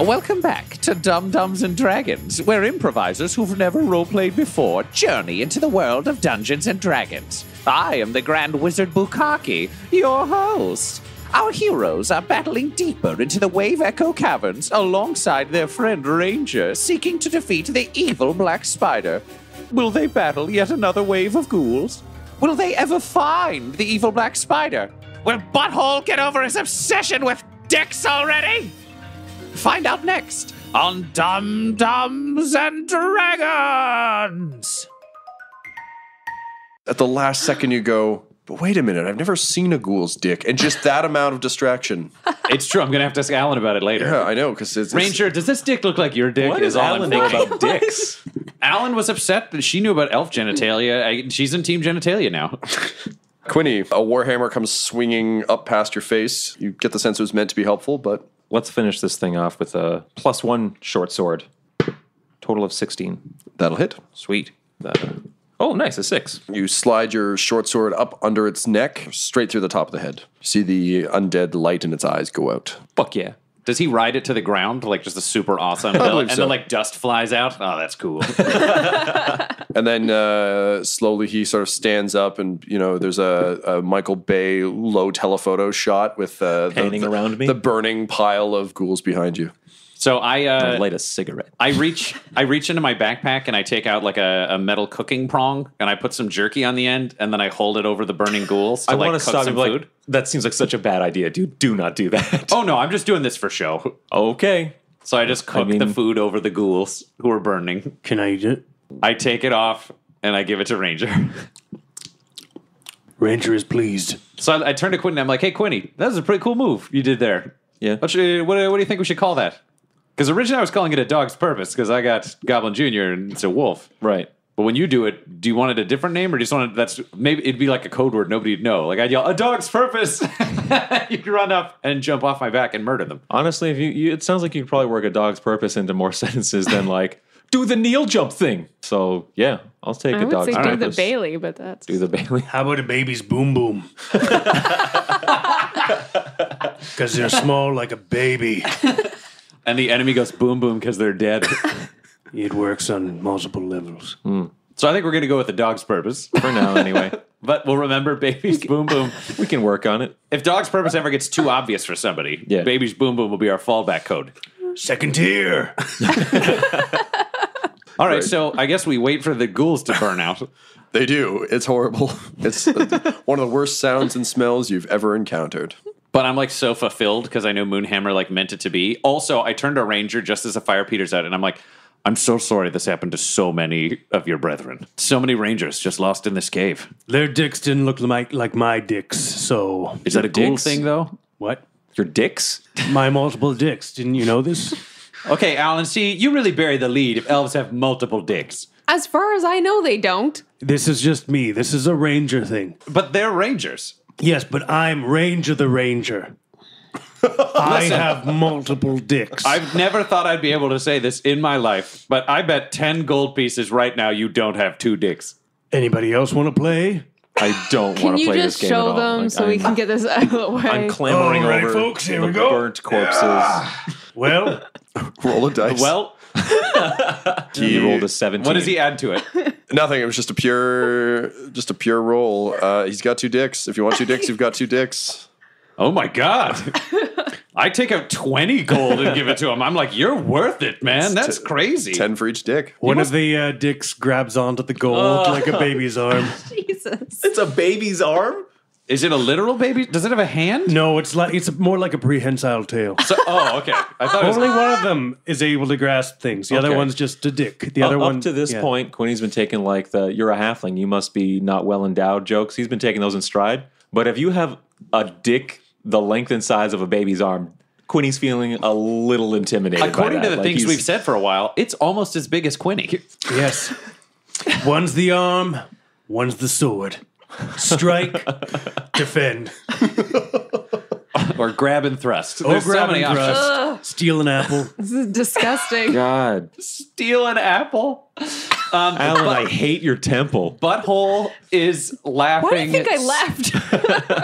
Welcome back to Dumb-Dumbs and Dragons, where improvisers who've never roleplayed before journey into the world of Dungeons and Dragons. I am the Grand Wizard Bukaki, your host. Our heroes are battling deeper into the Wave Echo Caverns alongside their friend Ranger, seeking to defeat the evil Black Spider. Will they battle yet another wave of ghouls? Will they ever find the evil Black Spider? Will Butthole get over his obsession with dicks already? Find out next on Dumb-Dumbs and Dragons. At the last second, you go, but wait a minute, I've never seen a ghoul's dick. And just that amount of distraction. It's true. I'm gonna have to ask Alan about it later. Yeah, I know, because it's, it's- Ranger, does this dick look like your dick? What is does all Alan I'm know thinking. about dicks? Alan was upset that she knew about elf genitalia. I, she's in team genitalia now. Quinny, a warhammer comes swinging up past your face. You get the sense it was meant to be helpful, but Let's finish this thing off with a plus one short sword. Total of 16. that'll hit. Sweet. That, uh, oh, nice, a six. You slide your short sword up under its neck, straight through the top of the head. You see the undead light in its eyes go out. Fuck yeah. Does he ride it to the ground like just a super awesome? believe and so. then like dust flies out. Oh, that's cool. And then uh, slowly he sort of stands up, and you know there's a, a Michael Bay low telephoto shot with uh, the, Panning the- around me? the burning pile of ghouls behind you. so I uh, Light a cigarette. I reach I reach into my backpack and I take out like a, a metal cooking prong and I put some jerky on the end and then I hold it over the burning ghouls to I like want cook to stop some and be food. that seems like such a bad idea, dude. Do not do that. Oh no, I'm just doing this for show. okay. So I just cook mean- the food over the ghouls who are burning. Can I eat it? I take it off and I give it to Ranger. Ranger is pleased. So I, I turn to Quinn and I'm like, "Hey, Quinny, that was a pretty cool move you did there. Yeah. What, should, what, what do you think we should call that? Because originally I was calling it a dog's purpose because I got Goblin Junior and it's a wolf. Right. But when you do it, do you want it a different name or do you just want it? That's maybe it'd be like a code word nobody'd know. Like I'd yell, "A dog's purpose!" You'd run up and jump off my back and murder them. Honestly, if you, you it sounds like you could probably work a dog's purpose into more sentences than like do the kneel jump thing. So yeah, I'll take I a would dog's say do the. Bailey, but that's Do the Bailey. How about a baby's boom boom? Because they're small like a baby. And the enemy goes boom boom because they're dead. It works on multiple levels. Hmm. so I think we're gonna go with the dog's purpose. For now, anyway. But we'll remember baby's boom boom. we can work on it. If dog's purpose ever gets too obvious for somebody, Yeah. baby's boom boom will be our fallback code. Second tier. All right, so I guess we wait for the ghouls to burn out. They do. It's horrible. It's one of the worst sounds and smells you've ever encountered. But I'm like so fulfilled because I know Moonhammer like meant it to be. Also, I turned to Ranger just as the fire peters out, and I'm like, I'm so sorry this happened to so many of your brethren. So many Rangers just lost in this cave. Their dicks didn't look like, like my dicks, so. Is that a ghoul thing though? What? Your dicks? My multiple dicks. Didn't you know this? Okay, Alan. See, you really bury the lead if elves have multiple dicks, as far as I know, they don't. This is just me. This is a ranger thing. but they're Rangers. Yes, but I'm Ranger the Ranger. I have multiple dicks. I've never thought I'd be able to say this in my life, but I bet ten gold pieces right now you don't have two dicks. Anybody else want to play? I don't Can want to you play just this game at show all. them Like, so we I'm- can get this out of the way? I'm clambering All right, over folks, here the we go. burnt corpses. Ah. Well, Roll a dice. Well, He rolled a 17. what does he add to it? nothing. It was just a pure, just a pure roll. Uh, he's got two dicks. If you want two dicks, you've got two dicks. Oh my god. I take out 20 gold and give it to him. I'm like, you're worth it, man. That's crazy. Ten for each dick. one of the uh, dicks grabs onto the gold like a baby's arm. Jesus. It's a baby's arm? Is it a literal baby? Does it have a hand? No, it's like it's more like a prehensile tail. So, oh, okay. I thought it was. Only one of them is able to grasp things. The other one's just a dick. The other up, one up to this yeah. point, Quinny's been taking like the "you're a halfling, you must be not well endowed" jokes. He's been taking those in stride. But if you have a dick the length and size of a baby's arm, Quinny's feeling a little intimidated. by According to that. the Like, things he's- we've said for a while, it's almost as big as Quinny. Yes. one's the arm, one's the sword. Strike, defend, or grab and thrust. or There's so grab many and options. thrust, steal an apple. This is disgusting. God, Steal an apple. Alan, I hate your temple. Butthole is laughing. Why do you think I left?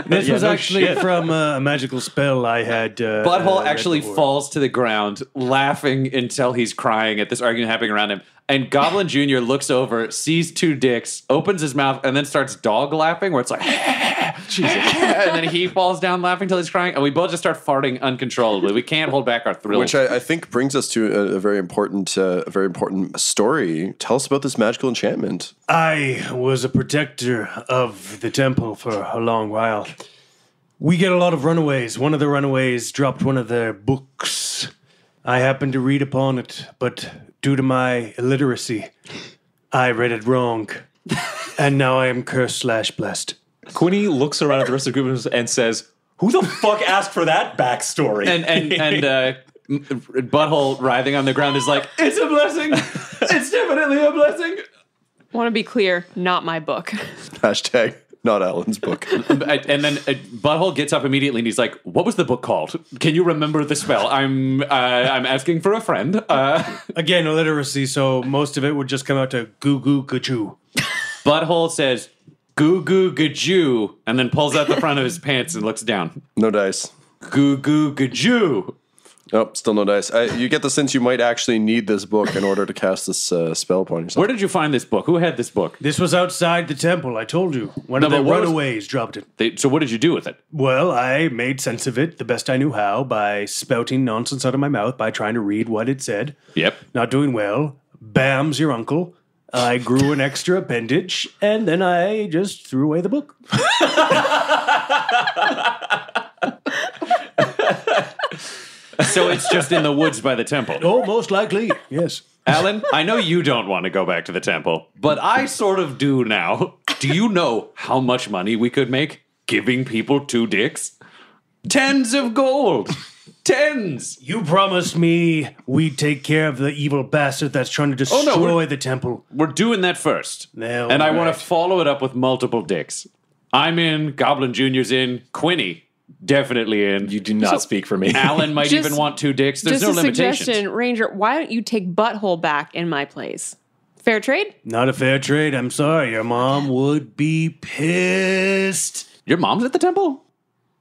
This Yeah, was no actually shit. from uh, a magical spell I had. Uh, Butthole uh, read actually before. falls to the ground, laughing until he's crying at this argument happening around him. And Goblin Jr. looks over, sees two dicks, opens his mouth, and then starts dog laughing, where it's like, Jesus. and then he falls down laughing till he's crying, and we both just start farting uncontrollably. We can't hold back our thrills. Which I, I think brings us to a, a very important, uh, a very important story. Tell us about this magical enchantment. I was a protector of the temple for a long while. We get a lot of runaways. One of the runaways dropped one of their books. I happened to read upon it, but due to my illiteracy, I read it wrong. and now I am cursed slash blessed. Quinny looks around at the rest of the group and says, "Who the fuck asked for that backstory?" and and and uh, butthole writhing on the ground is like, it's a blessing. It's definitely a blessing. Want to be clear, not my book. Hashtag not Alan's book. And then uh, butthole gets up immediately and he's like, "What was the book called? Can you remember the spell? I'm uh, I'm asking for a friend." Uh, Again, illiteracy, so most of it would just come out to goo goo gachoo. butthole says, "Goo goo gajoo," and then pulls out the front of his pants and looks down. No dice. Goo goo gajoo. Nope, still no dice. I, you get the sense you might actually need this book in order to cast this uh, spell upon yourself. Where did you find this book? Who had this book? This was outside the temple, I told you. One No, of the but what was- runaways dropped it. They, so what did you do with it? Well, I made sense of it the best I knew how by spouting nonsense out of my mouth by trying to read what it said. Yep. Not doing well. Bam's your uncle. I grew an extra appendage, and then I just threw away the book. So it's just in the woods by the temple. Oh, most likely, yes. Alan, I know you don't want to go back to the temple, but I sort of do now. Do you know how much money we could make giving people two dicks? Tens of gold. Tens. You promised me we'd take care of the evil bastard that's trying to destroy Oh, no, we're- the temple. We're doing that first. Yeah, and I want alright. to follow it up with multiple dicks. I'm in, Goblin Jr.'s in, Quinny definitely in. you do not speak for me. Alan might Just- even want two dicks. There's Just no a limitations. suggestion, Ranger. Why don't you take butthole back in my place? Fair trade? Not a fair trade. I'm sorry. Your mom would be pissed. Your mom's at the temple?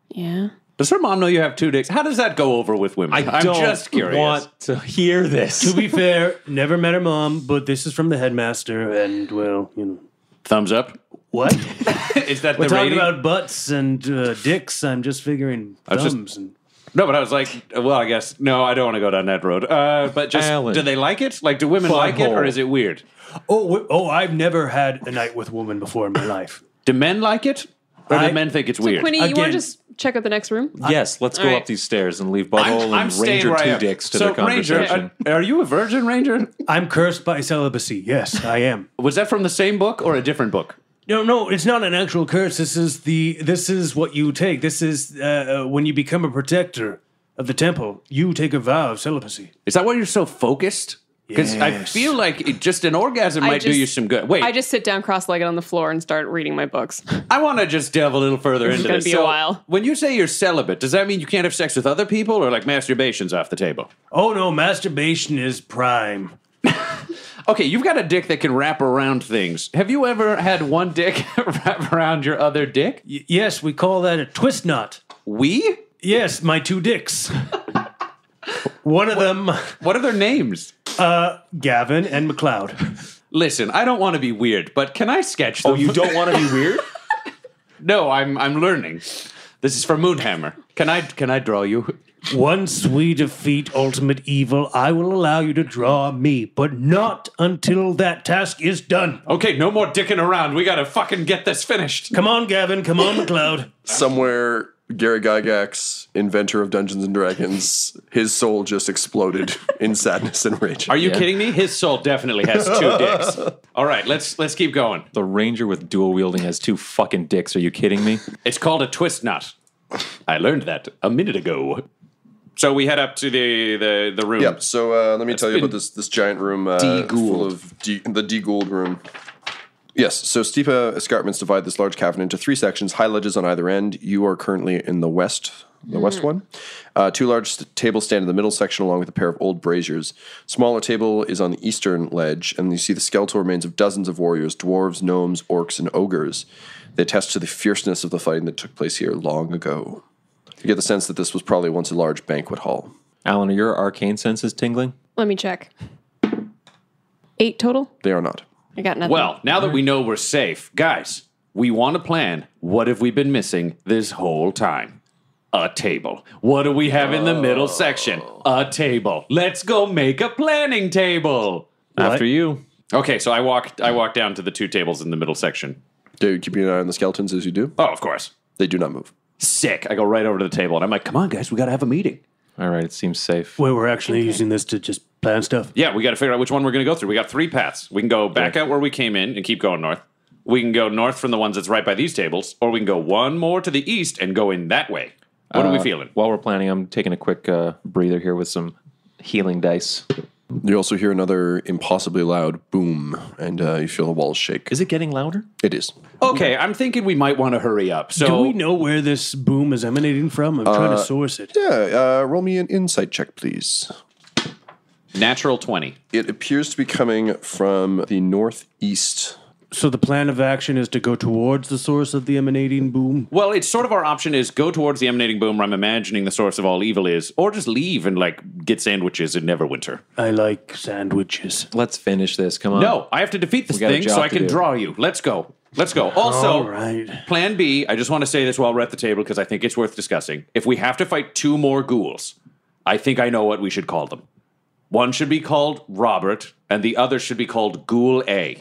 Yeah. Does her mom know you have two dicks? How does that go over with women? I am don't just curious. want to hear this. To be fair, never met her mom, but this is from the headmaster, and well, you know. Thumbs up. What? Is that We're the talking rating? about butts and uh, dicks. I'm just figuring was just- thumbs. and No, but I was like, well, I guess no, I don't want to go down that road. Uh, but just Alan. do they like it? Like, do women like it, or Butthole. is it weird? oh, wi- oh, I've never had a night with a woman before in my life. Do men like it, or I- do men think it's weird? Quinny, you want Again- to just check out the next room? yes, let's go All right. up these stairs and leave Butthole and staying Ranger where two am. dicks to so, their Ranger, conversation. are, are you a virgin, Ranger? I'm cursed by celibacy. Yes, I am. Was that from the same book or a different book? No, no, it's not an actual curse. This is the. This is what you take. This is uh, uh, when you become a protector of the temple. You take a vow of celibacy. Is that why you're so focused? Because I feel like it, just an orgasm I might do you some good. Wait, I just sit down cross-legged on the floor and start reading my books. I want to just delve a little further into This is into gonna this. be a while. When you say you're celibate, does that mean you can't have sex with other people, or like masturbation's off the table? Oh no, masturbation is prime. Okay, you've got a dick that can wrap around things. Have you ever had one dick wrap around your other dick? Y- yes, we call that a twist knot. We? Yes, my two dicks. One of them, What are their names? Uh, Gavin and MacLeod. Listen, I don't want to be weird, but can I sketch them? oh, you don't want to be weird? no, I'm I'm learning. This is for Moonhammer. Can I can I draw you? Once we defeat ultimate evil, I will allow you to draw me, but not until that task is done. Okay, no more dicking around. We gotta fucking get this finished. Come on, Gavin. Come on, MacLeod. Somewhere, Gary Gygax, inventor of Dungeons and Dragons, his soul just exploded in sadness and rage. Are you kidding me? His soul definitely has two dicks. All right, let's let's keep going. The Ranger with dual wielding has two fucking dicks. Are you kidding me? It's called a twist knot. I learned that a minute ago. So we head up to the the, the room. Yep. So uh, let me tell you about this this giant room uh, full of de- the D Gould room. Yes. So Steepa escarpments divide this large cavern into three sections, high ledges on either end. You are currently in the west the west one. Uh, two large st- tables stand in the middle section, along with a pair of old braziers. Smaller table is on the eastern ledge, and you see the skeletal remains of dozens of warriors, dwarves, gnomes, orcs, and ogres. They attest to the fierceness of the fighting that took place here long ago. You get the sense that this was probably once a large banquet hall. Alan, are your arcane senses tingling? Let me check. Eight total? They are not. I got nothing. Well, now that we know we're safe, guys, we want to plan. What have we been missing this whole time? A table. What do we have in the middle oh. section? A table. Let's go make a planning table. After you. Okay, so I walk I walk down to the two tables in the middle section. Do you keep an eye on the skeletons as you do? Oh, of course. They do not move. Sick. I go right over to the table and I'm like, "Come on, guys, we got to have a meeting." All right, it seems safe. Wait, we're actually using this to just plan stuff. Yeah, we got to figure out which one we're going to go through. We got three paths. We can go back out where we came in and keep going north. We can go north from the ones that's right by these tables, or we can go one more to the east and go in that way. What are we feeling? While we're planning, I'm taking a quick uh, breather here with some healing dice. You also hear another impossibly loud boom, and uh, you feel the walls shake. Is it getting louder? It is. Okay, I'm thinking we might want to hurry up. So Do we know where this boom is emanating from? I'm trying to source it. Yeah, uh, roll me an insight check, please. natural 20. It appears to be coming from the northeast. So the plan of action is to go towards the source of the emanating boom. Well, it's sort of our option is go towards the emanating boom where I'm imagining the source of all evil is, or just leave and like get sandwiches in Neverwinter. I like sandwiches. Let's finish this. Come on. No, I have to defeat this got a thing so I to can do. draw you. Let's go. Let's go. Also, All right. Plan B, I just want to say this while we're at the table because I think it's worth discussing. If we have to fight two more ghouls, I think I know what we should call them. One should be called Robert, and the other should be called Ghoul A.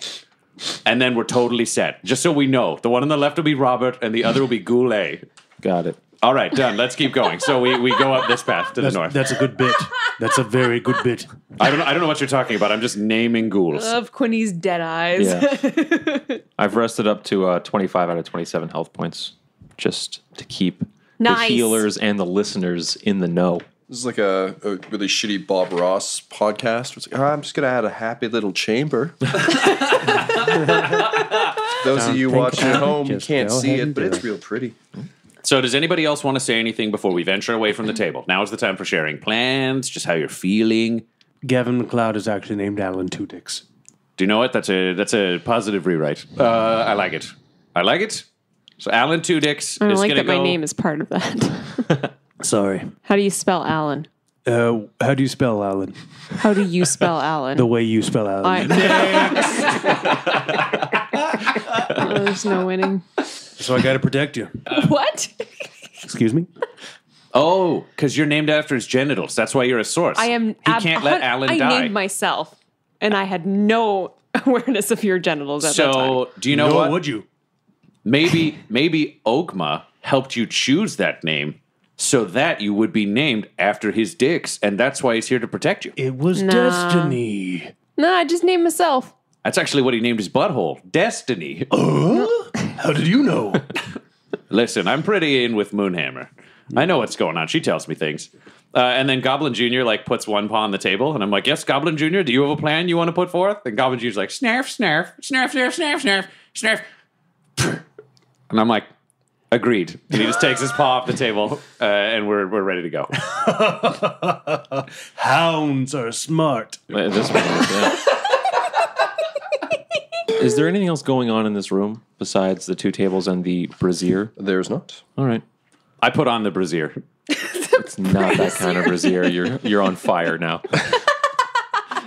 And then we're totally set. Just so we know. The one on the left will be Robert, and the other will be Goulet. Got it. All right, done. Let's keep going. So we, we go up this path to the That's, north. that's a good bit. That's a very good bit. I don't know, I don't know what you're talking about. I'm just naming ghouls. Love Quinny's dead eyes. Yeah. I've rested up to uh, 25 out of 27 health points just to keep Nice. the healers and the listeners in the know. This is like a, a really shitty Bob Ross podcast. It's like, "Oh, I'm just going to add a happy little chamber. Those of you watching at home just can't go see ahead it, and but do it's it. real pretty. So, does anybody else want to say anything before we venture away from the table? Now is the time for sharing plans, just how you're feeling. Gavin MacLeod is actually named Alan Two Dicks. Do you know what? That's a that's a positive rewrite. Uh, I like it. I like it. So, Alan Two Dicks I don't is like going to that go. my name is part of that. Sorry. How do you spell Alan? Uh, how do you spell Alan? How do you spell Alan? The way you spell Alan. I, Oh, there's no winning. so I got to protect you. What? Excuse me. oh, because you're named after his genitals. That's why you're a source. I am. He ab- can't let hun- Alan I die. named myself, and I had no awareness of your genitals at that time. so, do you know Nor what? would you? maybe maybe Ogma helped you choose that name so that you would be named after his dicks, and that's why he's here to protect you. It was Nah. destiny. No, I just named myself. That's actually what he named his butthole, Destiny. How did you know? Listen, I'm pretty in with Moonhammer. I know what's going on. She tells me things. Uh, and then Goblin Jr. like puts one paw on the table, and I'm like, "Yes, Goblin Jr. Do you have a plan you want to put forth?" And Goblin Jr.'s like, "Snarf, snarf, snarf, snarf, snarf, snarf, snarf." And I'm like, "Agreed." And he just takes his paw off the table, uh, and we're we're ready to go. Hounds are smart. Uh, This one is, yeah. Is there anything else going on in this room besides the two tables and the brazier? There's not. All right. I put on the brazier. It's not that kind of brazier. You're you're on fire now.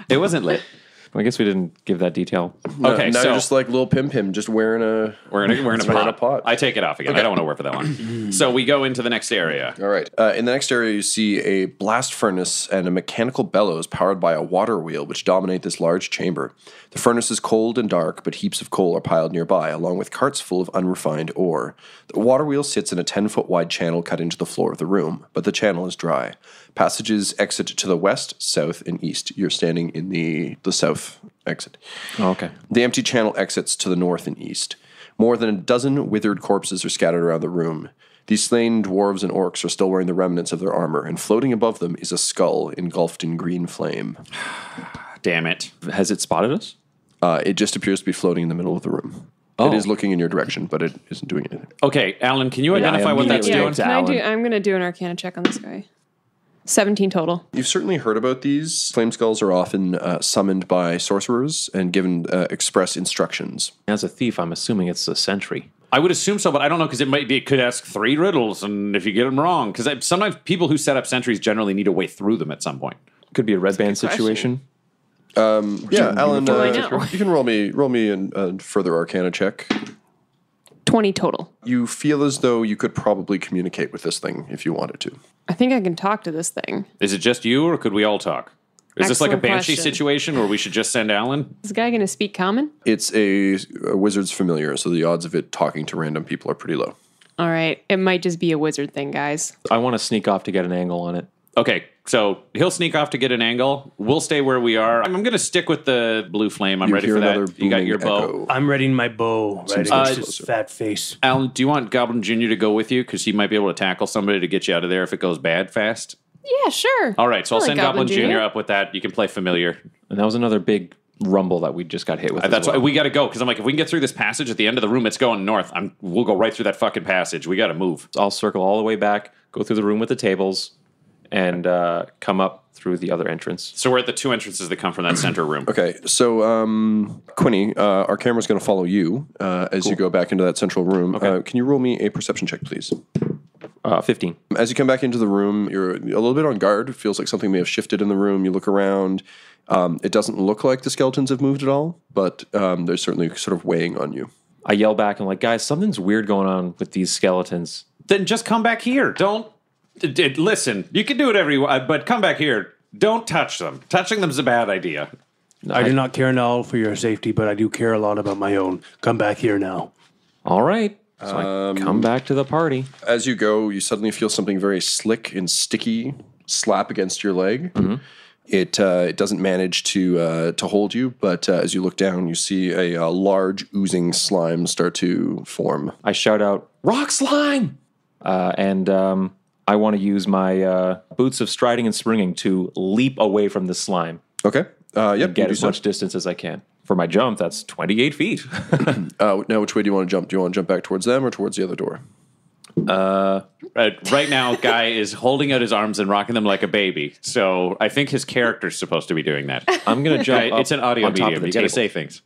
It wasn't lit. I guess we didn't give that detail. Okay, now so you're just like little Pim Pim, just wearing a. we're a, we're a, pot. a pot. I take it off again. I don't want to work for that one. so we go into the next area. All right. Uh, in the next area, you see a blast furnace and a mechanical bellows powered by a water wheel, which dominate this large chamber. The furnace is cold and dark, but heaps of coal are piled nearby, along with carts full of unrefined ore. The water wheel sits in a 10 foot wide channel cut into the floor of the room, but the channel is dry. Passages exit to the west, south, and east. You're standing in the, the south exit. Oh, okay. The empty channel exits to the north and east. More than a dozen withered corpses are scattered around the room. These slain dwarves and orcs are still wearing the remnants of their armor, and floating above them is a skull engulfed in green flame. Damn it. Has it spotted us? Uh, it just appears to be floating in the middle of the room. It is looking in your direction, but it isn't doing anything. Okay, Alan, can you I identify what that's immediately doing? looked Can I do? I'm gonna do an Arcana check on this guy. Seventeen total. You've certainly heard about these. Flame skulls are often uh, summoned by sorcerers and given uh, express instructions. As a thief, I'm assuming it's a sentry. I would assume so, but I don't know because it might be. It could ask three riddles, and if you get them wrong, because sometimes people who set up sentries generally need a way through them at some point. Could be a red band question. situation. Yeah, Alan, uh, you can roll me roll me a uh, further Arcana check. Twenty total. You feel as though you could probably communicate with this thing if you wanted to. I think I can talk to this thing. Is it just you, or could we all talk? Is this like a Excellent banshee question. situation where we should just send Alan? Is this guy gonna speak common? It's a, a wizard's familiar, so the odds of it talking to random people are pretty low. All right, it might just be a wizard thing, guys. I want to sneak off to get an angle on it. Okay, so he'll sneak off to get an angle. We'll stay where we are. I'm going to stick with the blue flame. I'm You ready hear for another that. You got booming your bow. echo. I'm readying my bow right Seems against much his closer. fat face. Alan, do you want Goblin Jr. to go with you? Because he might be able to tackle somebody to get you out of there if it goes bad fast. Yeah, sure. All right, so I'll I like send Goblin, Goblin Jr. Jr. up with that. You can play familiar. And that was another big rumble that we just got hit with. Uh, as That's well. why we got to go because I'm like, if we can get through this passage at the end of the room, it's going north. I'm, we'll go right through that fucking passage. We got to move. I'll circle all the way back, go through the room with the tables, and uh, come up through the other entrance. So we're at the two entrances that come from that center room. Okay, so um, Quinny, uh, our camera's going to follow you uh, as you go back into that central room. Uh, can you roll me a perception check, please? Uh, 15. As you come back into the room, you're a little bit on guard. It feels like something may have shifted in the room. You look around. Um, it doesn't look like the skeletons have moved at all, but um, they're certainly sort of weighing on you. I yell back and like, guys, something's weird going on with these skeletons. Then just come back here. Don't d- d- listen. You can do whatever you want, but come back here. Don't touch them. Touching them's a bad idea. I do not care now for your safety, but I do care a lot about my own. Come back here now. All right. So I come back to the party. As you go, you suddenly feel something very slick and sticky slap against your leg. It uh, it doesn't manage to uh, to hold you, but uh, as you look down, you see a, uh large oozing slime start to form. I shout out, rock slime! Uh, and um, I want to use my uh, boots of striding and springing to leap away from the slime. Okay. Uh, yep. Get as so. much distance as I can. For my jump, that's 28 feet. Uh, now, which way do you want to jump? Do you want to jump back towards them or towards the other door? Uh, right now, guy is holding out his arms and rocking them like a baby. So I think his character's supposed to be doing that. I'm going to jump Uh, up it's an audio medium. You got to say things.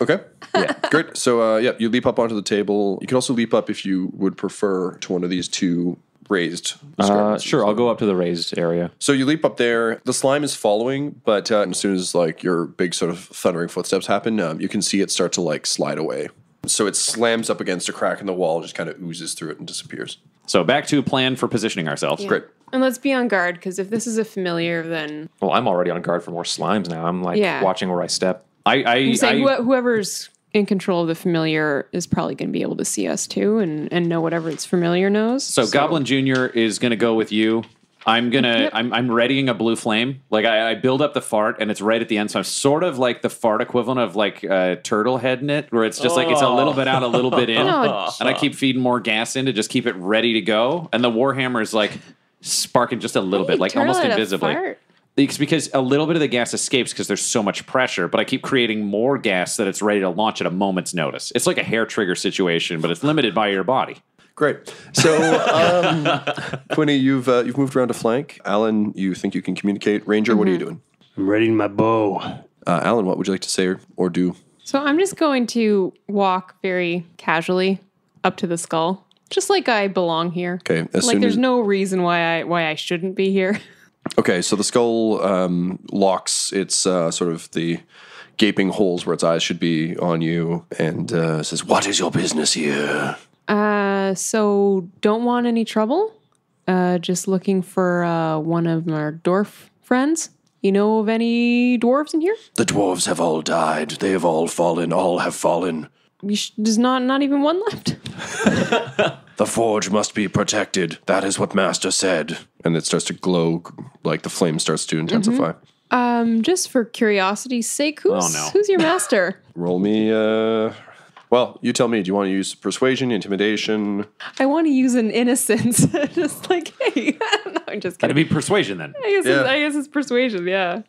Okay. Yeah. Great. So, uh, yeah, you leap up onto the table. You can also leap up if you would prefer to one of these two raised. Uh, sure, I'll go up to the raised area. So you leap up there. The slime is following, but uh, as soon as like your big sort of thundering footsteps happen, um, you can see it start to like slide away. So it slams up against a crack in the wall, just kind of oozes through it and disappears. So back to plan for positioning ourselves. Great. And let's be on guard because if this is a familiar, then Well, I'm already on guard for more slimes now. I'm like Yeah. watching where I step. I, I, I'm saying I- who- whoever's in control of the familiar is probably going to be able to see us too and, and know whatever its familiar knows. So, Goblin Junior is going to go with you. I'm gonna. Yep. I'm. I'm readying a blue flame. Like I, I build up the fart, and it's right at the end. So I'm sort of like the fart equivalent of like a turtle head in it, where it's just like it's a oh. little bit out, a little bit in, No. Oh, and I keep feeding more gas in to just keep it ready to go. And the warhammer is like sparking just a little bit, like almost had a invisibly. Fart. It's because a little bit of the gas escapes because there's so much pressure, but I keep creating more gas that it's ready to launch at a moment's notice. It's like a hair trigger situation, but it's limited by your body. Great. So, um, Quinny, you've uh, you've moved around to flank. Alan, you think you can communicate. Ranger, what are you doing? I'm readying my bow. Uh, Alan, what would you like to say or, or do? So I'm just going to walk very casually up to the skull, just like I belong here. Okay. As Like soon there's as no reason why I why I shouldn't be here. Okay, so the skull um, locks its uh, sort of the gaping holes where its eyes should be on you and uh, says, What is your business here? Uh, so don't want any trouble. Uh, just looking for uh, one of our dwarf friends. You know of any dwarves in here? The dwarves have all died. They have all fallen. All have fallen. You sh- there's not not even one left. The forge must be protected. That is what Master said. And it starts to glow, like the flame starts to intensify. Um, just for curiosity's sake, who's Oh, no. who's your master? Roll me. Uh, well, you tell me. Do you want to use persuasion, intimidation? I want to use an innocence. just like, hey, no, I'm just That'd kidding. be persuasion then. I guess, Yeah. it's, I guess it's persuasion. Yeah.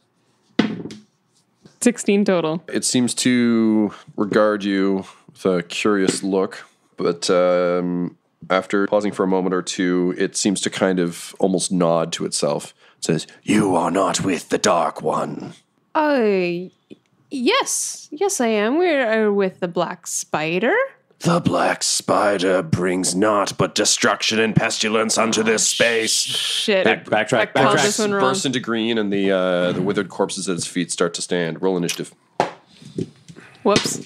Sixteen total. It seems to regard you with a curious look. But um, after pausing for a moment or two, it seems to kind of almost nod to itself. It says, You are not with the Dark One. Uh, yes, yes, I am. We're uh, with the black spider. The Black Spider brings naught but destruction and pestilence unto this space. Shit, Back- backtrack, I called backtrack. this one wrong. Bursts into green, and the uh, the withered corpses at its feet start to stand. Roll initiative. Whoops.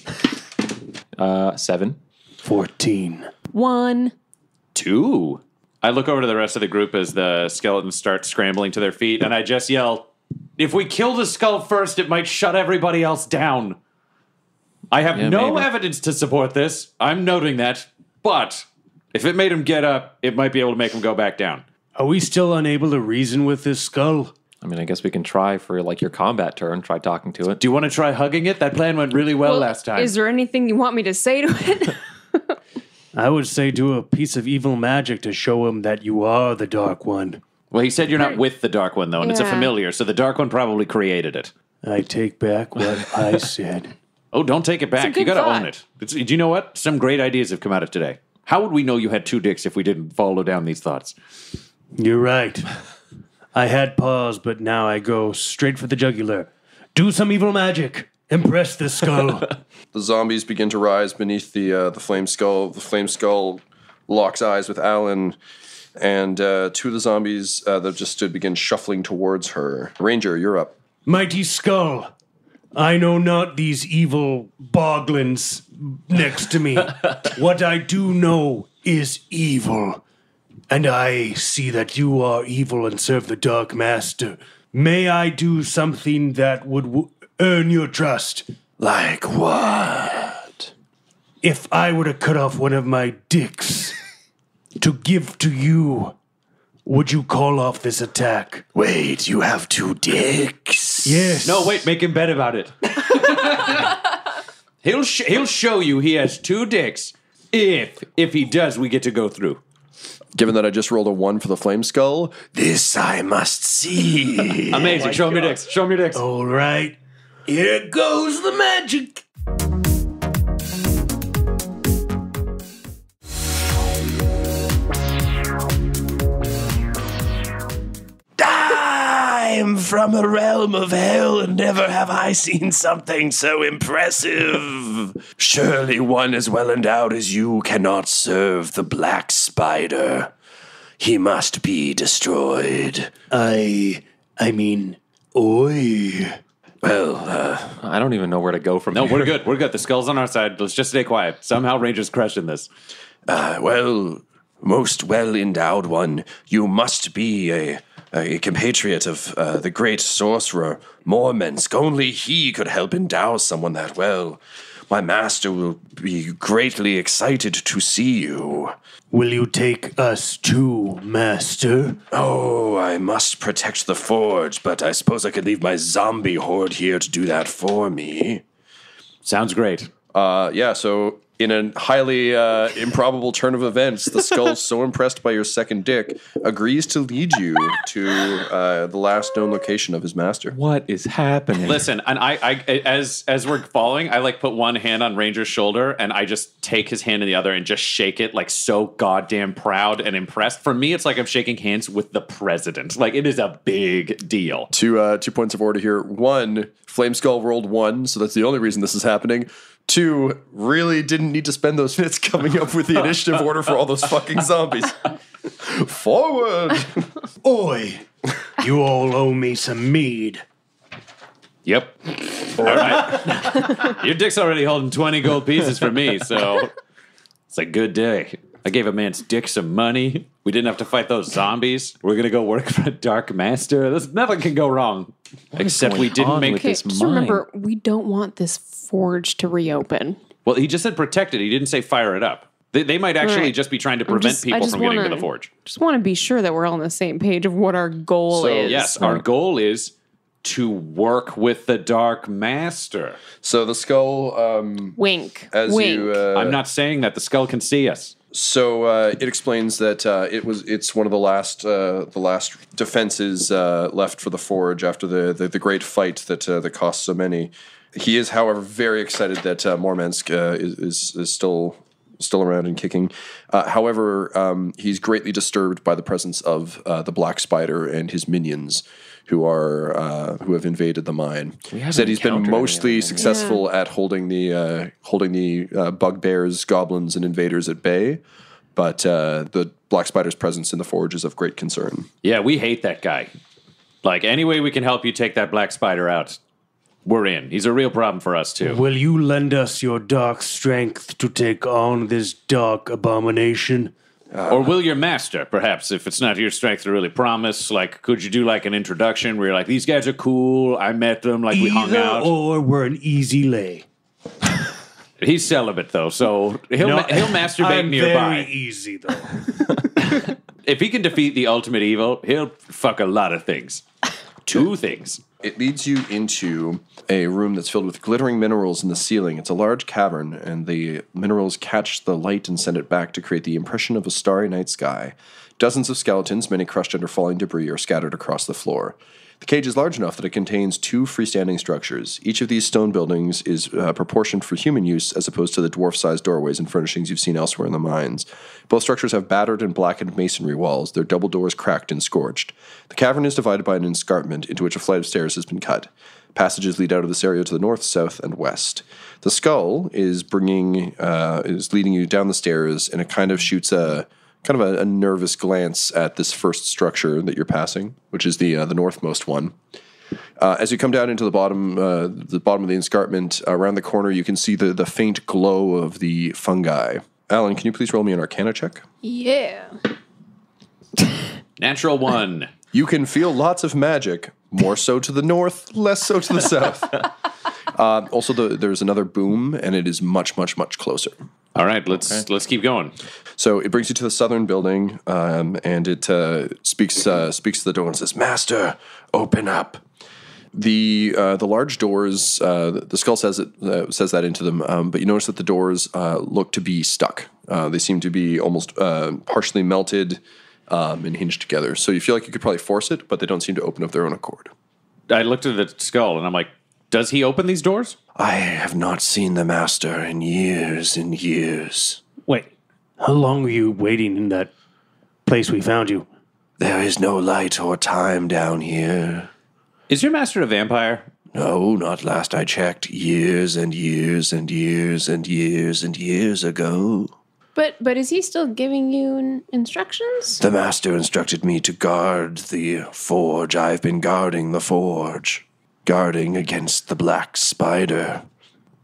Uh, seven. 14. One. Two. I look over to the rest of the group as the skeletons start scrambling to their feet, and I just yell, If we kill the skull first, it might shut everybody else down. I have Yeah, no maybe. evidence to support this. I'm noting that. But if it made him get up, it might be able to make him go back down. Are we still unable to reason with this skull? I mean, I guess we can try for like your combat turn. Try talking to it. Do you want to try hugging it? That plan went really well, last time. Is there anything you want me to say to it? I would say do a piece of evil magic to show him that you are the Dark One. well, he said you're not with the Dark One, though, and it's a Yeah. familiar, so the Dark One probably created it. I take back what I said. Oh, don't take it back. You good got to thought. own it. It's, do you know what? Some great ideas have come out of today. How would we know you had two dicks if we didn't follow down these thoughts? You're right. I had pause, but now I go straight for the jugular. Do some evil magic. Impress this skull. The zombies begin to rise beneath the uh, the flame skull. The flame skull locks eyes with Alan, and uh, two of the zombies uh, that just stood begin shuffling towards her. Ranger, you're up. Mighty skull, I know not these evil boglins next to me. what I do know is evil. And I see that you are evil and serve the Dark Master. May I do something that would w- earn your trust? Like what? If I were to cut off one of my dicks to give to you, would you call off this attack? Wait, you have two dicks. Yes. No, wait, make him bet about it. he'll sh- he'll show you he has two dicks. If if he does, we get to go through. Given that I just rolled a one for the flame skull, this I must see. Amazing. Oh show him your dicks. Show him your dicks. All right. Here goes the magic. I'm from a realm of hell, and never have I seen something so impressive. Surely one as well endowed as you cannot serve the black spider. He must be destroyed. I. I mean, oi. Well, uh, I don't even know where to go from No, here. we're good. We're good. The skull's on our side. Let's just stay quiet. Somehow Ranger's crushing this. uh, well, most well endowed one, you must be a, a compatriot of uh, the great sorcerer Mormensk. Only he could help endow someone that well. My master will be greatly excited to see you. Will you take us too, Master? Oh, I must protect the forge, but I suppose I could leave my zombie horde here to do that for me. Sounds great. Uh, yeah, so in a highly uh, improbable turn of events, the skull, so impressed by your second dick, agrees to lead you to uh, the last known location of his master. What is happening? Listen, and I, I, as as we're following, I like put one hand on Ranger's shoulder, and I just take his hand in the other and just shake it, like so goddamn proud and impressed. For me, it's like I'm shaking hands with the president. Like it is a big deal. Two uh, two points of order here. One, Flame Skull rolled one, so that's the only reason this is happening. Two, really didn't need to spend those minutes coming up with the initiative order for all those fucking zombies. Forward! Oi. You all owe me some mead. Yep. All right. Your dick's already holding 20 gold pieces for me, so it's a good day. I gave a man's dick some money. We didn't have to fight those zombies. We're going to go work for a dark master. This, nothing can go wrong. Except we didn't make with Okay, this just mine? remember, we don't want this forge to reopen. Well, he just said protect it. He didn't say fire it up. They, they might actually Right. just be trying to prevent just- people from getting to wanna- the forge. Just want to be sure that we're all on the same page of what our goal So, is. Yes, our goal is to work with the dark master. So the skull, um, Wink. as wink. you. Uh, I'm not saying that the skull can see us. So uh, it explains that uh, it was it's one of the last uh, the last defenses uh, left for the forge after the, the, the great fight that uh, that cost so many. He is, however, very excited that uh, Mormansk is, is is still still around and kicking. However, um, he's greatly disturbed by the presence of the Black Spider and his minions, who are uh, who have invaded the mine. Said he's been encountered any mostly successful at holding the uh, holding the uh, bugbears, goblins, and invaders at bay, but uh, the Black Spider's presence in the forge is of great concern. Yeah, we hate that guy. Like, any way we can help you take that black spider out, we're in. He's a real problem for us, too. Will you lend us your dark strength to take on this dark abomination? Uh, or will your master, perhaps, if it's not your strength to really promise, like, could you do like an introduction where you're like, these guys are cool, I met them, like, we hung Either out? or we're an easy lay. He's celibate, though, so he'll, ma- he'll masturbate I'm nearby. very easy though. If he can defeat the ultimate evil, he'll fuck a lot of things. Two things. It leads you into a room that's filled with glittering minerals in the ceiling. It's a large cavern, and the minerals catch the light and send it back to create the impression of a starry night sky. Dozens of skeletons, many crushed under falling debris, are scattered across the floor. The cage is large enough that it contains two freestanding structures. Each of these stone buildings is uh, proportioned for human use as opposed to the dwarf sized doorways and furnishings you've seen elsewhere in the mines. Both structures have battered and blackened masonry walls, their double doors cracked and scorched. The cavern is divided by an escarpment into which a flight of stairs has been cut. Passages lead out of this area to the north, south, and west. The skull is bringing uh, is leading you down the stairs, and it kind of shoots a kind of a, a nervous glance at this first structure that you're passing, which is the uh, the northmost one. Uh, as you come down into the bottom, uh, the bottom of the escarpment, around the corner, you can see the the faint glow of the fungi. Alan, can you please roll me an Arcana check? Yeah. Natural one. You can feel lots of magic, more so to the north, less so to the south. Uh, also, the, there's another boom, and it is much, much, much closer. All right, let's let's keep going. So it brings you to the southern building, um, and it uh, speaks uh, speaks to the door and says, "Master, open up." The uh, the large doors, uh, the skull says it uh, says that into them, um, but you notice that the doors uh, look to be stuck. Uh, they seem to be almost uh, partially melted um, and hinged together. So you feel like you could probably force it, but they don't seem to open of their own accord. I looked at the skull and I'm like, does he open these doors? I have not seen the master in years and years. Wait, how long were you waiting in that place we found you? There is no light or time down here. Is your master a vampire? No, not last I checked. Years and years and years and years and years ago. But but is he still giving you instructions? The master instructed me to guard the forge. I've been guarding the forge, guarding against the black spider.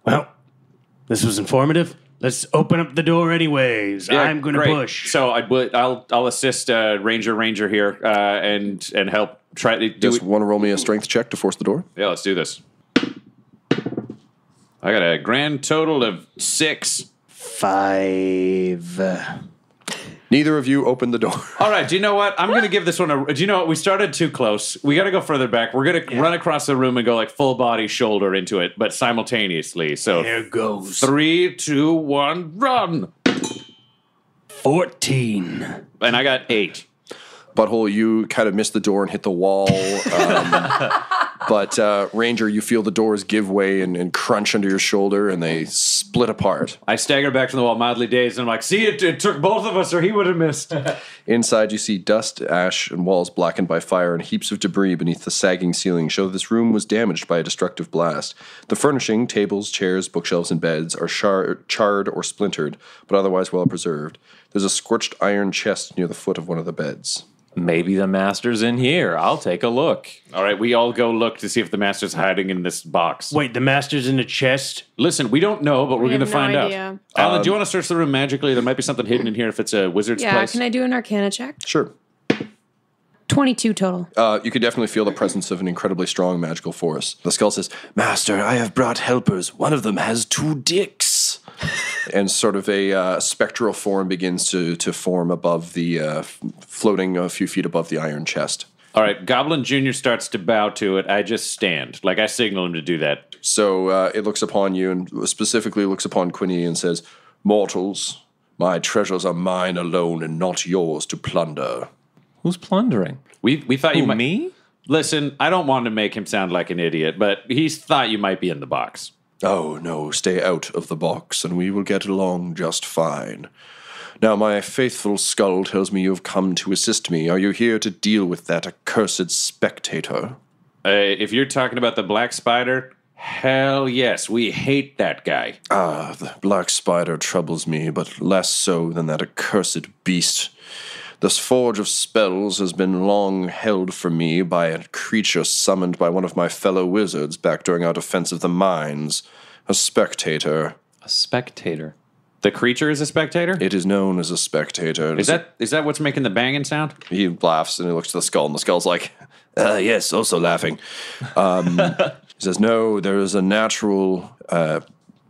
Well, this was informative. Let's open up the door anyways. I'm going to push. So I would. I'll I'll assist uh, Ranger Ranger here uh, and and help try to do. Just want to roll me a strength check to force the door? Yeah, let's do this. I got a grand total of six. Five. Neither of you opened the door. All right. Do you know what? I'm going to give this one a. Do you know what? We started too close. We got to go further back. We're going to run across the room and go like full body shoulder into it, but simultaneously. So There goes. three, two, one, run. 14. And I got eight. Butthole, you kind of missed the door and hit the wall. Um, but uh, Ranger, you feel the doors give way and, and crunch under your shoulder, and they split apart. I stagger back from the wall, mildly dazed, and I'm like, "See, it, it took both of us, or he would have missed." Inside, you see dust, ash, and walls blackened by fire, and heaps of debris beneath the sagging ceiling show this room was damaged by a destructive blast. The furnishing, tables, chairs, bookshelves, and beds are char- charred or splintered, but otherwise well preserved. There's a scorched iron chest near the foot of one of the beds. Maybe the master's in here. I'll take a look. All right, we all go look to see if the master's hiding in this box. Wait, the master's in the chest? Listen, we don't know, but we're We going to have no find idea. out. Alan, do you want to search the room magically? There might be something hidden in here if it's a wizard's Yeah, place. can I do an arcana check? Sure. 22 total. Uh, you can definitely feel the presence of an incredibly strong magical force. The skull says, Master, I have brought helpers. One of them has two dicks. and sort of a uh, spectral form begins to, to form above the, uh, floating a few feet above the iron chest. All right, Goblin Jr. starts to bow to it. I just stand. Like I signal him to do that. So uh, it looks upon you and specifically looks upon Quinny and says, Mortals, my treasures are mine alone and not yours to plunder. Who's plundering? We, we thought you Who, might. me? Listen, I don't want to make him sound like an idiot, but he's thought you might be in the box. Oh, no, stay out of the box, and we will get along just fine. Now, my faithful skull tells me you have come to assist me. Are you here to deal with that accursed spectator? Uh, if you're talking about the Black Spider, hell yes, we hate that guy. Ah, the black spider troubles me, but less so than that accursed beast. This forge of spells has been long held for me by a creature summoned by one of my fellow wizards back during our defense of the mines. A spectator. A spectator. The creature is a spectator? It is known as a spectator. Is that is that what's making the banging sound? He laughs and he looks to the skull, and the skull's like, uh, yes, also laughing. Um, he says, no, there is a natural. Uh,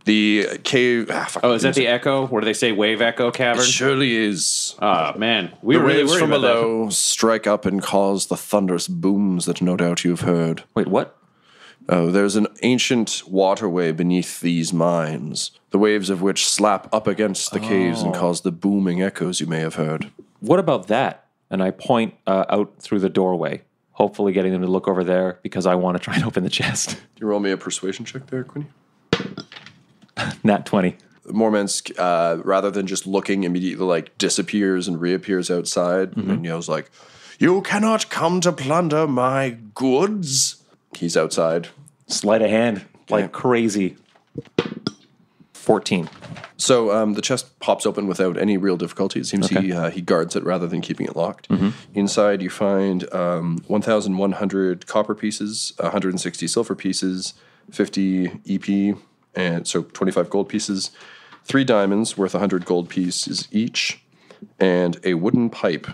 the cave. Ah, Oh, is that the it echo? Where do they say wave echo cavern? surely is. Ah, man. We The were really waves worried from below strike up and cause the thunderous booms that no doubt you've heard. Wait, what? Oh, there's an ancient waterway beneath these mines, the waves of which slap up against the caves and cause the booming echoes you may have heard. What about that? And I point uh, out through the doorway, hopefully getting them to look over there because I want to try and open the chest. you roll me a persuasion check there, Quinny? Nat 20. Mormesk, uh, rather than just looking, immediately like disappears and reappears outside and yells like, "You cannot come to plunder my goods." He's outside. Sleight of hand, like crazy. 14. So um, the chest pops open without any real difficulty. It seems he uh, he guards it rather than keeping it locked. Inside, you find um, 1,100 copper pieces, 160 silver pieces, 50 EP, and so 25 gold pieces, three diamonds worth 100 gold pieces each, and a wooden pipe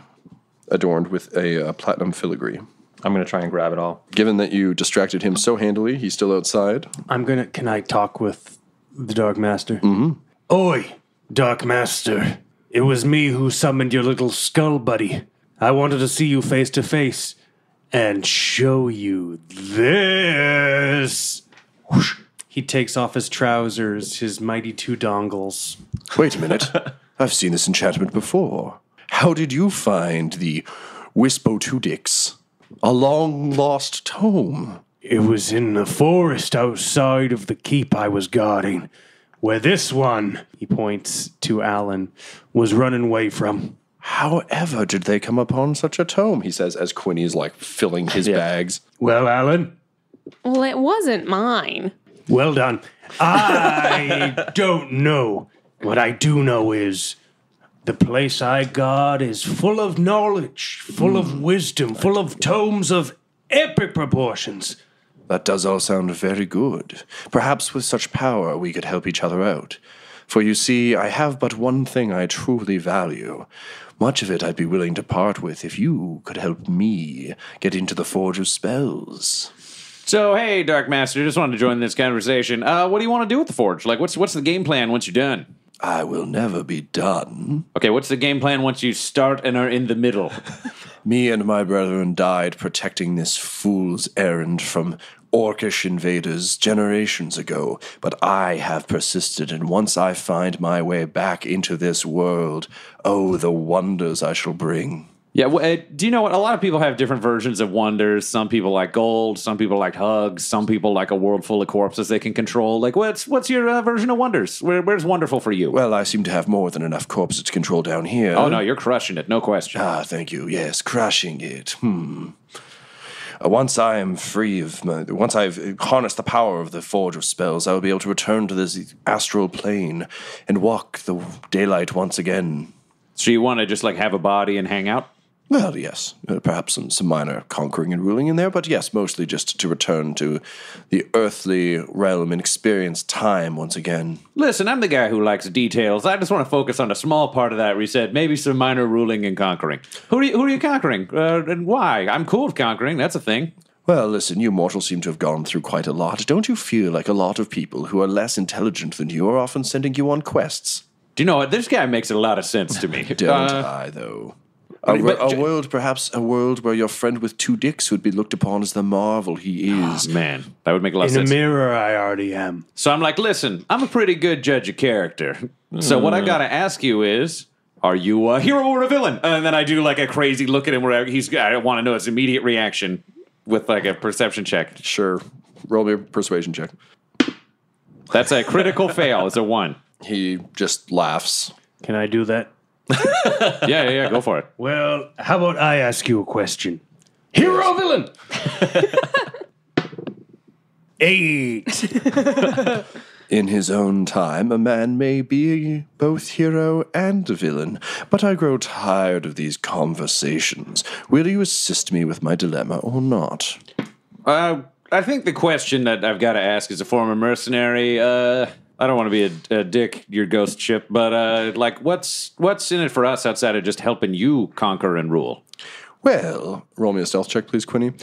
adorned with a uh, platinum filigree. I'm going to try and grab it all. Given that you distracted him so handily, he's still outside. I'm gonna. Can I talk with the Dark Master? Mm-hmm. Oi, Dark Master. It was me who summoned your little skull buddy. I wanted to see you face to face and show you this. Whoosh. He takes off his trousers, his mighty two dongles. Wait a minute. I've seen this enchantment before. How did you find the Wispotudix? A long lost tome. It was in the forest outside of the keep I was guarding, where this one, he points to Alan, was running away from. However, did they come upon such a tome? He says as Quinny's like filling his bags. Well, Alan, Well, it wasn't mine. Well done. I don't know. What I do know is the place I guard is full of knowledge, full of hmm. wisdom, full of tomes of epic proportions. That does all sound very good. Perhaps with such power we could help each other out. For you see, I have but one thing I truly value. Much of it I'd be willing to part with if you could help me get into the Forge of Spells. So, hey, Dark Master, just wanted to join this conversation. Uh, what do you want to do with the Forge? Like, what's what's the game plan once you're done? I will never be done. Okay, what's the game plan once you start and are in the middle? Me and my brethren died protecting this fool's errand from orcish invaders generations ago, but I have persisted, and once I find my way back into this world, oh, the wonders I shall bring. Yeah, well, uh, do you know what? A lot of people have different versions of wonders. Some people like gold. Some people like hugs. Some people like a world full of corpses they can control. Like, what's what's your uh, version of wonders? Where, where's wonderful for you? Well, I seem to have more than enough corpses to control down here. oh no, you're crushing it, no question. Ah, thank you. Yes, crushing it. Hmm. Uh, Once I am free of, my, once I've harnessed the power of the Forge of Spells, I will be able to return to this astral plane and walk the daylight once again. So you want to just like have a body and hang out? Well, yes, uh, perhaps some, some minor conquering and ruling in there, but yes, mostly just to return to the earthly realm and experience time once again. Listen, I'm the guy who likes details. I just want to focus on a small part of that. Said maybe some minor ruling and conquering. Who are you, who are you conquering, uh, and why? I'm cool with conquering. That's a thing. Well, listen, you mortals seem to have gone through quite a lot. Don't you feel like a lot of people who are less intelligent than you are often sending you on quests? Do you know what? This guy makes a lot of sense to me. Don't Uh, I, though? A, but- a world, perhaps a world where your friend with two dicks would be looked upon as the marvel he ah, is. man, that would make a lot of In a mirror, I already am. So I'm like, listen, I'm a pretty good judge of character. So what I hmm. gotta ask you is, are you a hero or a villain? And then I do like a crazy look at him where he's, I want to know his immediate reaction. with like a perception check. Sure. Roll me a persuasion check. That's a critical fail. It's a one. He just laughs. Can I do that? Yeah, yeah, yeah. Go for it. Well, how about I ask you a question? Hero or villain? Eight. In his own time, a man may be both hero and villain, but I grow tired of these conversations. Will you assist me with my dilemma or not? Uh, I think the question that I've got to ask as a former mercenary, uh, I don't want to be a, a dick, your ghost ship, but uh, like, what's what's in it for us outside of just helping you conquer and rule? Well, roll me a stealth check, please, Quinny.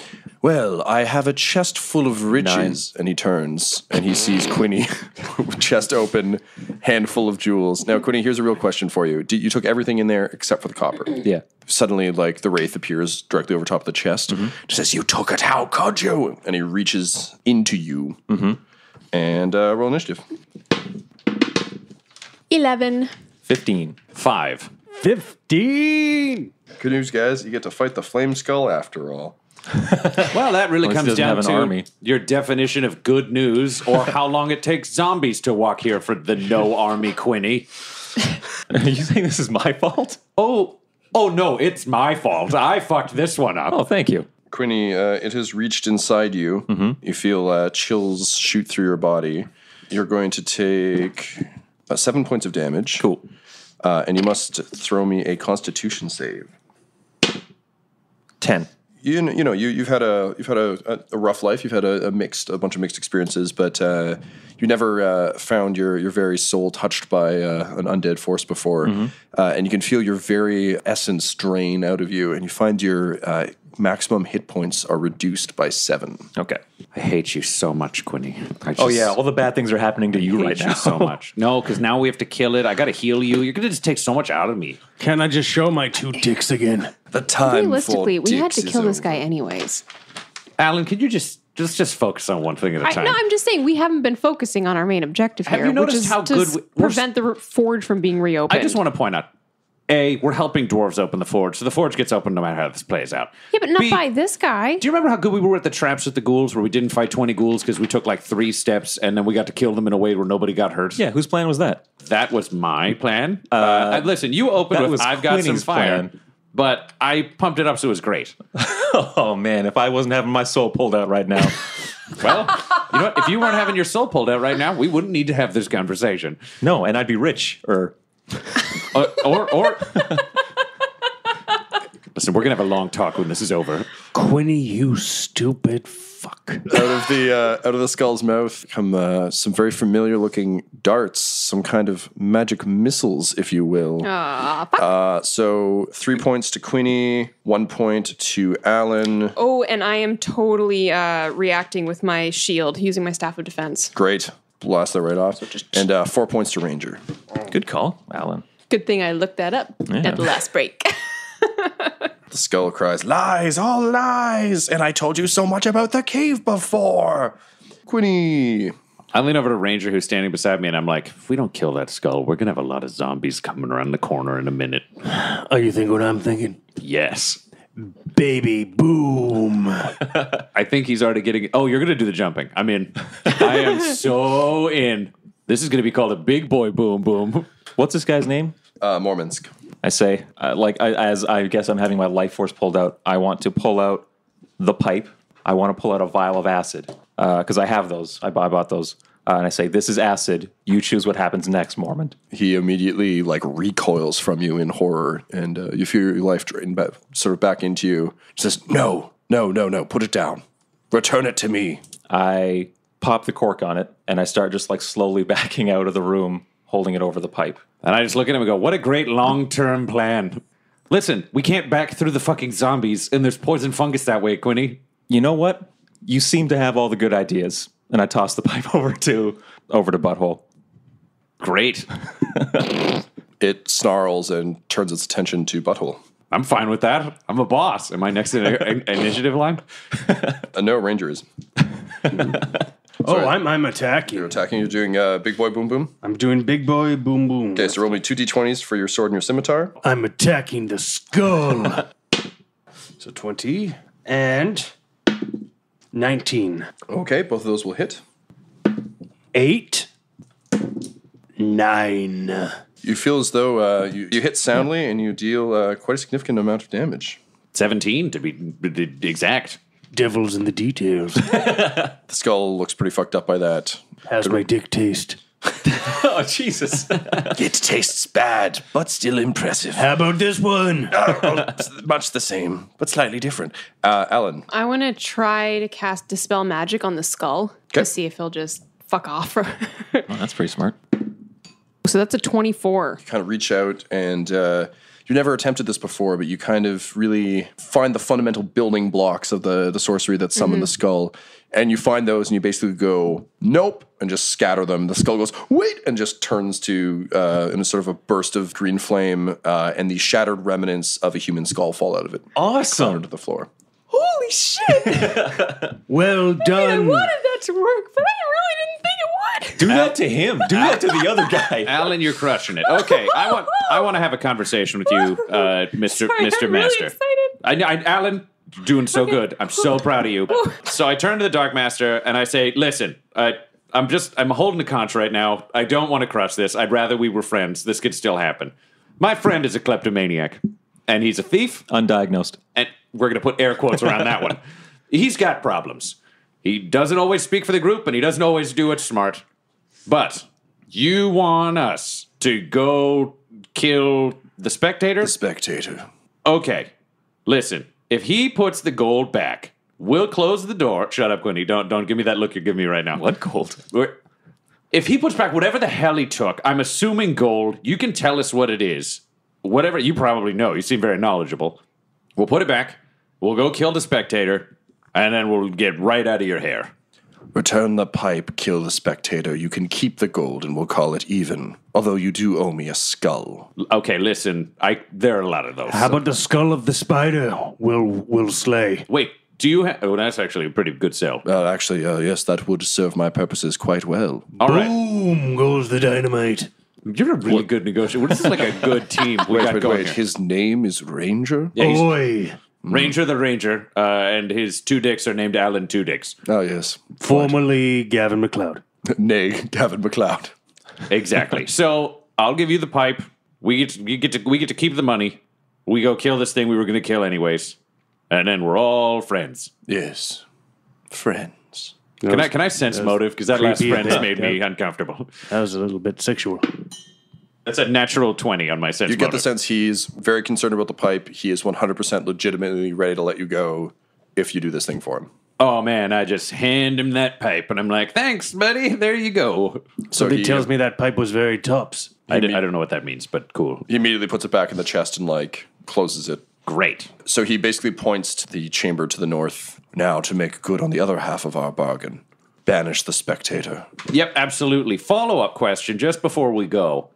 Well, I have a chest full of riches. And he turns and he sees Quinny, chest open, handful of jewels. Now, Quinny, here's a real question for you. Did, you took everything in there except for the copper. Yeah. Suddenly, like the wraith appears directly over top of the chest. Says, "You took it. How could you?" And he reaches into you. And uh, roll initiative. 11. 15. Five. Fifteen. Good news, guys. You get to fight the flame skull after all. Well, that really Unless comes down have an to army. your definition of good news, or how long it takes zombies to walk here for the no army Quinny. Are you saying this is my fault? Oh, oh no, it's my fault. I fucked this one up. Oh, thank you. Quinny, uh, it has reached inside you. You feel uh, chills shoot through your body. You're going to take uh, seven points of damage. Cool. Uh, and you must throw me a Constitution save. 10. You, kn- you know you, you've had a you've had a, a, rough life. You've had a, a mixed a bunch of mixed experiences, but uh, you never uh, found your your very soul touched by uh, an undead force before, uh, and you can feel your very essence drain out of you, and you find your uh, maximum hit points are reduced by seven. Okay. I hate you so much, Quinny. Oh, just Oh, yeah. All the bad things are happening to you hate right you now. so much. No, because now we have to kill it. I got to heal you. You're gonna just take so much out of me. Can I just show my two dicks again? The time Realistically, for we had to kill this guy anyways. Alan, could you just just just focus on one thing at a I, time? no, I'm just saying we haven't been focusing on our main objective here. Have here, you noticed which is how to good we- prevent the forge from being reopened. I just want to point out. A, we're helping dwarves open the forge, so the forge gets open no matter how this plays out. yeah, but not B, by this guy. Do you remember how good we were at the traps with the ghouls, where we didn't fight twenty ghouls because we took like three steps, and then we got to kill them in a way where nobody got hurt? Yeah, whose plan was that? that was my plan. Uh, listen, you opened that with was "I've got some Quinny's fire," plan. but I pumped it up, so it was great. Oh, man. If I wasn't having my soul pulled out right now. Well, you know what? If you weren't having your soul pulled out right now, we wouldn't need to have this conversation. no, and I'd be rich. Or Uh, or, or. Listen, we're gonna have a long talk when this is over. Quinny, you stupid fuck. out of the uh, out of the skull's mouth come uh, some very familiar looking darts, some kind of magic missiles, if you will. Uh, so three points to Queenie, one point to Alan. Oh, and I am totally uh, reacting with my shield, using my staff of defense. Great, blast that right off. and uh, four points to Ranger. good call, Alan. Good thing I looked that up at the last break. The skull cries, "Lies, all lies! And I told you so much about the cave before." Queenie, I lean over to Ranger, who's standing beside me, and I'm like, "If we don't kill that skull, we're gonna have a lot of zombies coming around the corner in a minute." Oh, you think what I'm thinking? Yes, Baby boom. I think he's already getting. Oh, you're gonna do the jumping. I'm in. I am so in. This is gonna be called a big boy boom boom. What's this guy's name? uh, Mormesk. I say, uh, like, I, as I guess I'm having my life force pulled out, I want to pull out the pipe. I want to pull out a vial of acid because I have those. I, I bought those. Uh, and I say, this is acid. You choose what happens next, Mormon. He immediately like recoils from you in horror, and uh, you feel your life drain back, sort of back into you. He says, "No, no, no, no! Put it down. Return it to me." I pop the cork on it and I start just like slowly backing out of the room, holding it over the pipe. And I just look at him and go, "What a great long term plan." Listen, we can't back through the fucking zombies, and there's poison fungus that way, Quinny. You know what? You seem to have all the good ideas. And I toss the pipe over to over to Butthole. Great. It snarls and turns its attention to Butthole. I'm fine with that. I'm a boss. Am I next in in- initiative line? Uh, no, Ranger is Oh, I'm I'm attacking. You're attacking. You're doing uh, Big Boy Boom Boom. I'm doing big boy boom boom. Okay, so roll me two d20s for your sword and your scimitar. I'm attacking the skull. so 20 and 19. Okay, both of those will hit. 8. 9. You feel as though uh, you, you hit soundly and you deal uh, quite a significant amount of damage. 17 to be b- b- exact. Devil's in the details. The skull looks pretty fucked up by that. How's my dick taste? Oh Jesus! It tastes bad, but still impressive. How about this one? Much the same, but slightly different. Uh, Alan, I want to try to cast Dispel Magic on the skull Okay. to see if he'll just fuck off. that's pretty smart. so that's a 24. kind of reach out and uh, you never attempted this before, but you kind of really find the fundamental building blocks of the, the sorcery that summon the skull. And you find those and you basically go, nope, and just scatter them. The skull goes, wait, and just turns to, uh, in a sort of a burst of green flame, uh, and the shattered remnants of a human skull fall out of it Awesome. onto the floor. Holy shit! Well done. I done. wanted that to work, but I really didn't think it would. Do that to him. Do that to the other guy. Alan, you're crushing it. Okay, I want I want to have a conversation with you, uh, Mr. Sorry, Mr. I'm really Master. excited. I, I, Alan, you're doing so good. I'm so proud of you. So I turn to the Dark Master and I say, "Listen, I, I'm just I'm holding a conch right now. I don't want to crush this. I'd rather we were friends. This could still happen. My friend is a kleptomaniac, and he's a thief, Undiagnosed. and we're going to put air quotes around that one. He's got problems. He doesn't always speak for the group, and he doesn't always do it smart. But you want us to go kill the spectator? The Spectator. Okay, listen. If he puts the gold back, we'll close the door. Shut up, Quinny. Don't don't give me that look you're giving me right now. What gold? We're- If he puts back whatever the hell he took, I'm assuming gold. You can tell us what it is. Whatever you probably know. You seem very knowledgeable. We'll put it back. We'll go kill the spectator, and then we'll get right out of your hair. Return the pipe, kill the spectator. You can keep the gold and we'll call it even. Although you do owe me a skull. Okay, listen. I there are a lot of those. How about the skull of the spider? Will will slay. Wait, do you have? Oh, that's actually a pretty good sell. Uh, actually, uh, yes, that would serve my purposes quite well. All right, Boom goes the dynamite. you're a really good negotiator. This is like a good team we got Wait, going wait, here. his name is Ranger? Yeah, he's Oi. Ranger the Ranger, uh, and his two dicks are named Alan Two Dicks. Oh, yes. Formerly Gavin MacLeod. Nay, Gavin MacLeod. Exactly. so I'll give you the pipe. We get to, we get to we get to keep the money. We go kill this thing we were going to kill anyways, and then we're all friends. Yes. Friends. Can I can I sense motive? Because that last creepy friends bit, made me uncomfortable. That was a little bit sexual. That's a natural twenty on my sense. You get the sense he's very concerned about the pipe. He is 100% legitimately ready to let you go if you do this thing for him. Oh man, I just hand him that pipe, and I'm like, "Thanks, buddy. There you go." So He he, tells me that pipe was very tops. I, di- I don't know what that means, but cool. he immediately puts it back in the chest and, like, closes it. Great. So he basically points to the chamber to the north. Now, to make good on the other half of our bargain, banish the spectator. Yep, absolutely. Follow up question just before we go.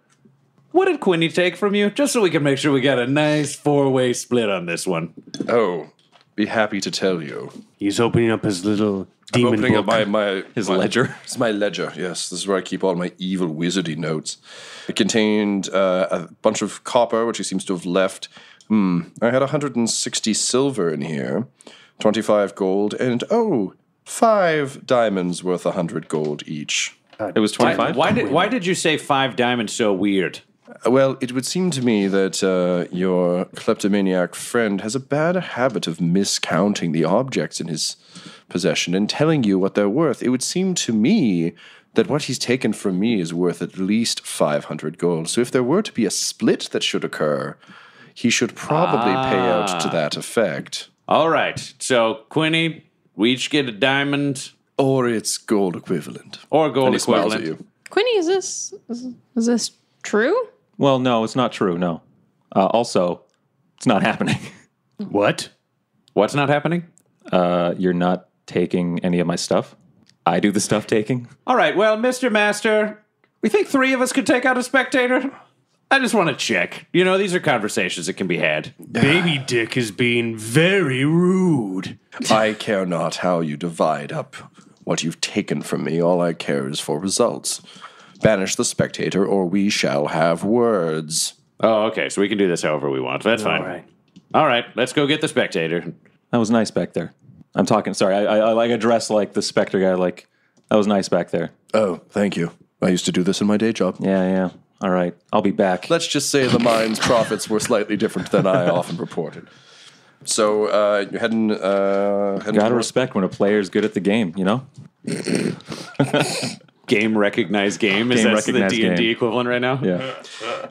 What did Quinny take from you? Just so we can make sure we got a nice four way split on this one. Oh, be happy to tell you. He's opening up his little demon I'm Opening book. up my, my His my- ledger. It's my ledger. Yes, this is where I keep all my evil wizardy notes. It contained uh, a bunch of copper, which he seems to have left. Hmm. I had 160 silver in here, 25 gold, and oh, five diamonds worth 100 gold each. It was Why, 25. why did why did you say five diamonds so weird? Uh, Well, it would seem to me that uh, your kleptomaniac friend has a bad habit of miscounting the objects in his possession and telling you what they're worth. It would seem to me that what he's taken from me is worth at least 500 gold. So if there were to be a split that should occur, he should probably pay out to that effect. All right. So Quinny, we each get a diamond Or its gold equivalent. or gold and equivalent. at. Quinny, is this is, is this true? Well, no, it's not true. No. Uh, also, it's not happening. what? What's not happening? Uh, you're not taking any of my stuff. I do the stuff taking. All right. Well, Mr. Master, we think three of us could take out a spectator. I just want to check. You know, these are conversations that can be had. Baby Dick is being very rude. I care not how you divide up what you've taken from me. All I care is for results. Banish the spectator, or we shall have words. Oh, okay. So we can do this however we want. That's fine. All right. All right. Let's go get the spectator. That was nice back there. I'm talking. Sorry, I, I, I like address like the Spectre guy. Like that was nice back there. Oh, thank you. I used to do this in my day job. Yeah, yeah. All right, I'll be back. Let's just say the mine's profits were slightly different than I often reported. So uh, you're heading. Uh, heading Gotta north. respect when a player's good at the game. You know. Game recognized game. Is Game that the D and D game. equivalent right now? Yeah.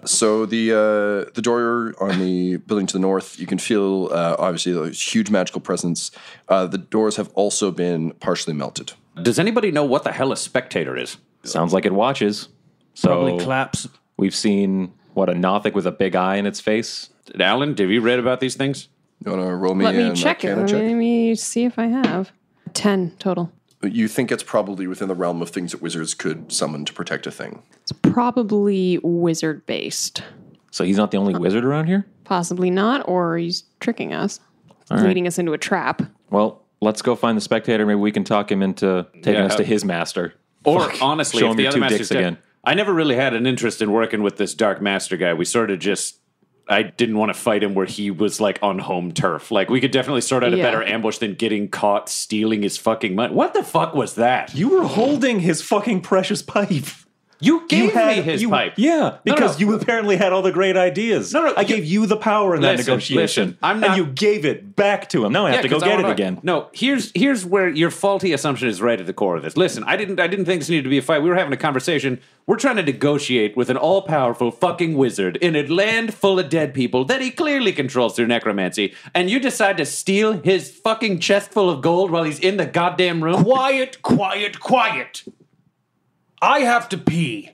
So the uh, the door on the building to the north, you can feel uh, obviously the huge magical presence. Uh, the doors have also been partially melted. Does anybody know what the hell a spectator is? Sounds like it watches. So Probably claps. we've seen what a Nothic with a big eye in its face. Alan, have you read about these things? You want to roll me Let me check it. Arcana Let check? me see if I have. 10 total. You think it's probably within the realm of things that wizards could summon to protect a thing. It's probably wizard based. So he's not the only wizard around here. Possibly not, or he's tricking us, right. leading us into a trap. Well, let's go find the spectator. Maybe we can talk him into taking Yeah. us to his master. Or Fuck. honestly, Show if him the your other two dicks dead- again. I never really had an interest in working with this dark master guy. We sort of just. I didn't want to fight him where he was like on home turf. Like we could definitely sort out a Yeah. better ambush than getting caught stealing his fucking money. What the fuck was that? You were holding his fucking precious pipe. You gave had- me his you- pipe. Yeah, because no. you apparently had all the great ideas. No, no, I you- gave you the power in that negotiation. listen, I'm and not- you gave it back to him. Now I have Yeah, to go get it wanna- again. No, here's here's where your faulty assumption is right at the core of this. Listen, I didn't I didn't think this needed to be a fight. We were having a conversation. We're trying to negotiate with an all powerful fucking wizard in a land full of dead people that he clearly controls through necromancy, and you decide to steal his fucking chest full of gold while he's in the goddamn room. Quiet, quiet, quiet. I have to pee.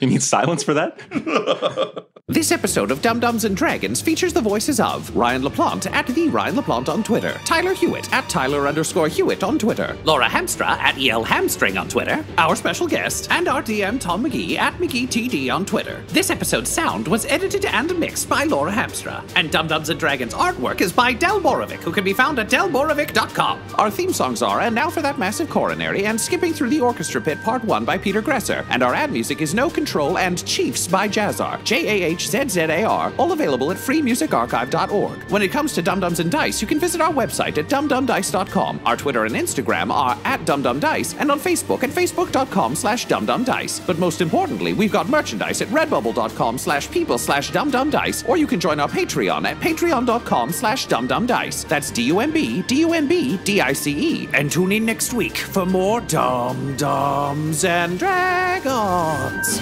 You need silence for that? This episode of Dumb-Dumbs and Dragons features the voices of Ryan LaPlante at the Ryan LaPlante on Twitter, Tyler Hewitt at Tyler underscore Hewitt on Twitter, Laura Hamstra at EL Hamstring on Twitter, our special guest, and our DM Tom McGee at McGeeTD on Twitter. This episode's sound was edited and mixed by Laura Hamstra, and Dumb-Dumbs and Dragons artwork is by Del Borovic, who can be found at delborovic.com. Our theme songs are And Now for That Massive Coronary and Skipping Through the Orchestra Pit Part 1 by Peter Gresser, and our ad music is No Control and Chiefs by Jazzar, J A H Z Z A R, all available at freemusicarchive.org. When it comes to Dumb-Dumbs and Dice, you can visit our website at dumbdumbdice.com. Our Twitter and Instagram are at dumbdumbdice, and on Facebook at facebook.com slash dumbdumbdice. But most importantly, we've got merchandise at redbubble.com slash people slash dumbdumbdice, or you can join our Patreon at patreon.com slash dumbdumbdice. That's D-U-M-B, D-U-M-B, D-I-C-E. And tune in next week for more Dumb-Dumbs and Dragons.